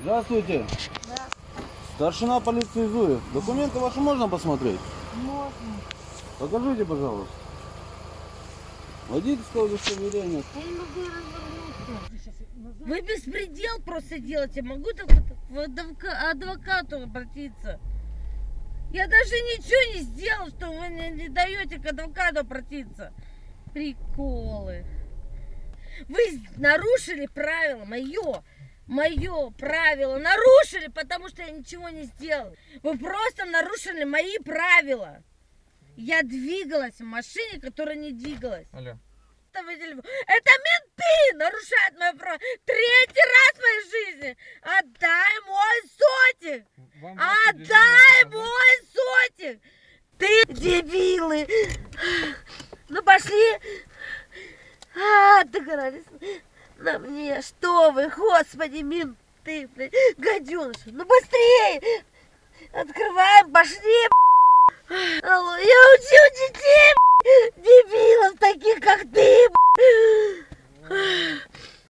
Здравствуйте. Старшина полиции Зуев. Документы ваши можно посмотреть? Можно. Покажите, пожалуйста. Водительское удостоверение. Я не могу развернуться. Вы беспредел просто делаете. Могу так вот к адвока- адвокату обратиться? Я даже ничего не сделал, что вы не, не даете к адвокату обратиться. Приколы. Вы нарушили правила, мое, мое правило. Нарушили, потому что я ничего не сделал. Вы просто нарушили мои правила. Я двигалась в машине, которая не двигалась. Алло. Это менты нарушают мое право. Третий раз в моей жизни. Отдай мой сотик. Вам Отдай мой сотик. Ты дебилы. Ну пошли. А, договорились на мне. Что вы, господи, менты, блядь, гаденыши. Ну быстрее. Открываем, пошли. Алло, я учу детей,